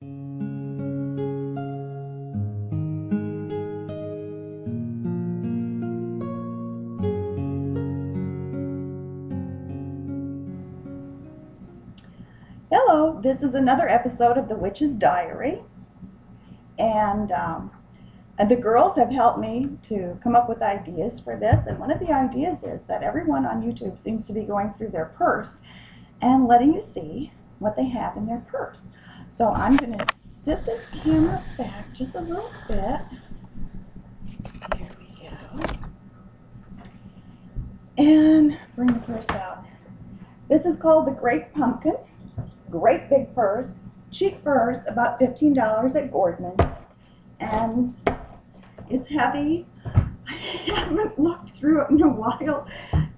Hello, this is another episode of The Witch's Diary. And, um, and the girls have helped me to come up with ideas for this. And one of the ideas is that everyone on YouTube seems to be going through their purse and letting you see what they have in their purse. So I'm going to sit this camera back just a little bit. Here we go. And bring the purse out. This is called the Great Pumpkin. Great big purse. Cheap purse, about $15 at Gordman's. And it's heavy. I haven't looked through it in a while,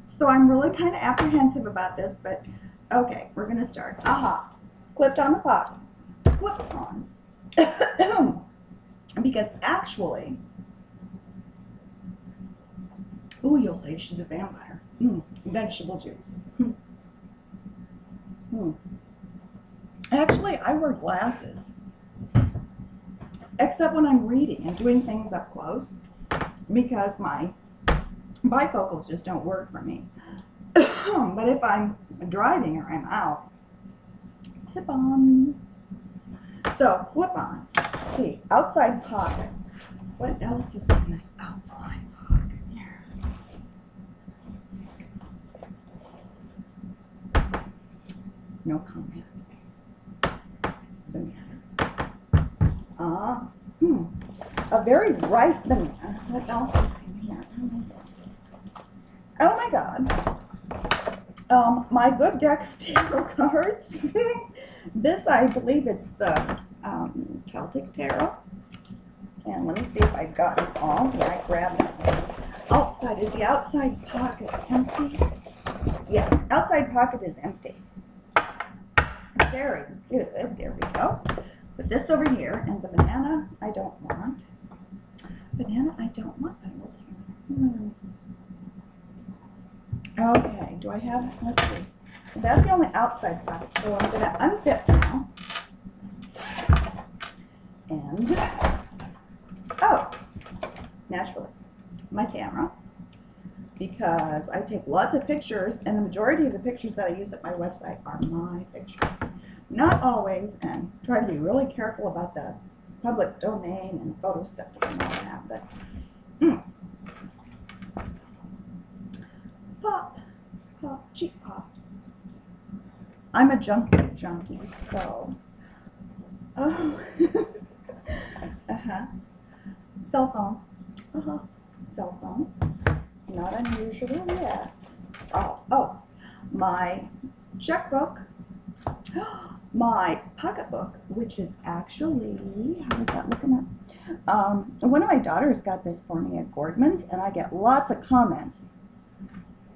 so I'm really kind of apprehensive about this, but okay, we're going to start. Aha, clipped on the pocket. Clip-ons. because actually, ooh, you'll say she's a vampire. Mm, vegetable juice. Hmm. Actually, I wear glasses, except when I'm reading and doing things up close, because my bifocals just don't work for me. but if I'm driving or I'm out, clip-ons. So, clip-ons. See, outside pocket. What else is in this outside pocket here? No comment. Banana. Ah, hmm. A very ripe banana. What else is in here? Oh my god. Um, my good deck of tarot cards. this, I believe it's the um, Celtic Tarot. And let me see if I got it all. Yeah, I grabbed it. Outside, is the outside pocket empty? Yeah, outside pocket is empty. Very good. There we go. Put this over here, and the banana I don't want. Banana I don't want. I will take hmm. Okay, do I have, let's see. That's the only outside pocket, so I'm going to unzip now. Oh, naturally, my camera. Because I take lots of pictures, and the majority of the pictures that I use at my website are my pictures. Not always, and try to be really careful about the public domain and photo stuff and all that, but, mm. Pop, pop, cheap pop. I'm a junkie junkie, so. Oh. uh huh. Cell phone. Uh huh. Cell phone. Not unusual yet. Oh, oh. My checkbook. My pocketbook, which is actually, how is that looking up? Um, one of my daughters got this for me at Gordman's, and I get lots of comments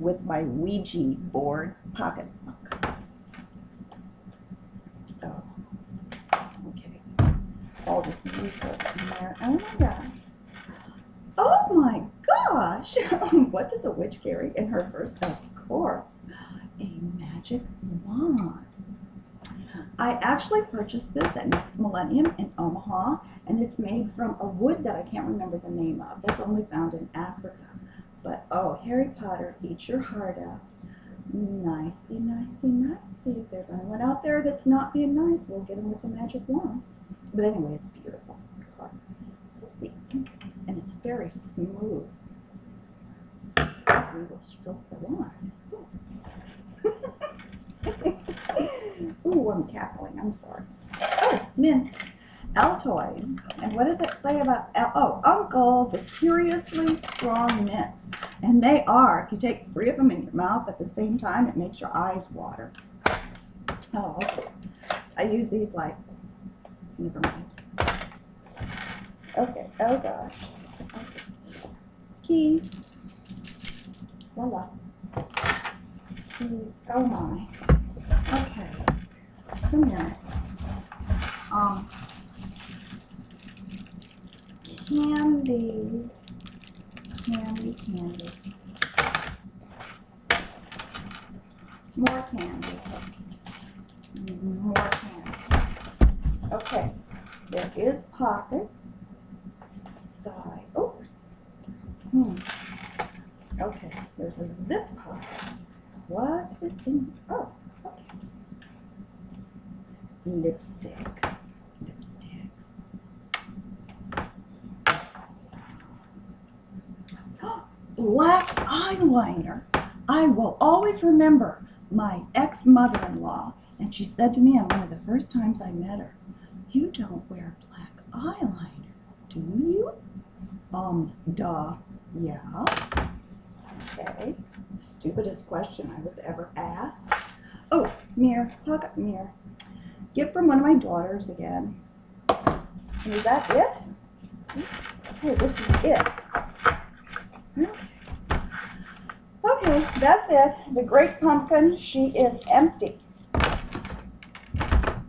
with my Ouija board pocketbook. Oh, okay. All this usual in there. Oh my gosh. Oh my gosh! Um, what does a witch carry in her purse? Of course, a magic wand. I actually purchased this at Next Millennium in Omaha, and it's made from a wood that I can't remember the name of. That's only found in Africa. But oh, Harry Potter, eat your heart out. Nicey, nicey, nicey. If there's anyone out there that's not being nice, we'll get them with the magic wand. But anyway, it's beautiful. Let's see. And it's very smooth. We will stroke the wand. Ooh, I'm cackling. I'm sorry. Oh, mints. Altoid. And what did that say about, uh, oh, Uncle, the curiously strong mints. And they are, if you take three of them in your mouth at the same time, it makes your eyes water. Oh. I use these like, never mind. Okay, oh gosh. Keys. Voila. Keys, oh my. Okay, minute. Um, candy, candy, candy. More candy. More candy. Okay. There is pockets. Side. Oh. Hmm. Okay, there's a zip pocket. What is in? Oh, okay. Lipsticks. Lipsticks. Black eyeliner. I will always remember my ex mother in law, and she said to me on one of the first times I met her, You don't wear black eyeliner, do you? Um, duh, yeah. Okay, stupidest question I was ever asked. Oh, mirror, pocket mirror. Gift from one of my daughters again. And is that it? Okay, this is it. Okay, that's it. The great pumpkin, she is empty.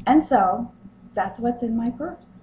And so, that's what's in my purse.